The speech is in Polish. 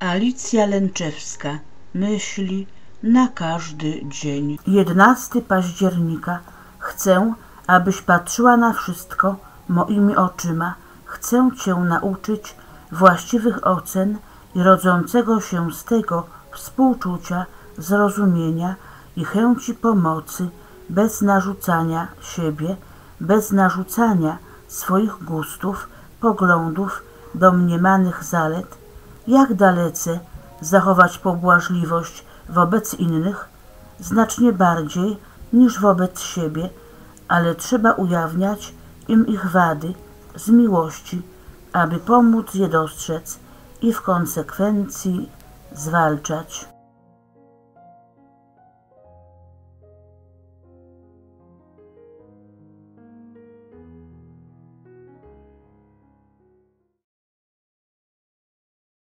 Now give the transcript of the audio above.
Alicja Lęczewska myśli na każdy dzień. 11 października. Chcę, abyś patrzyła na wszystko moimi oczyma. Chcę Cię nauczyć właściwych ocen i rodzącego się z tego współczucia, zrozumienia i chęci pomocy bez narzucania siebie, bez narzucania swoich gustów, poglądów, domniemanych zalet, jak dalece zachować pobłażliwość wobec innych, znacznie bardziej niż wobec siebie, ale trzeba ujawniać im ich wady z miłości, aby pomóc je dostrzec i w konsekwencji zwalczać.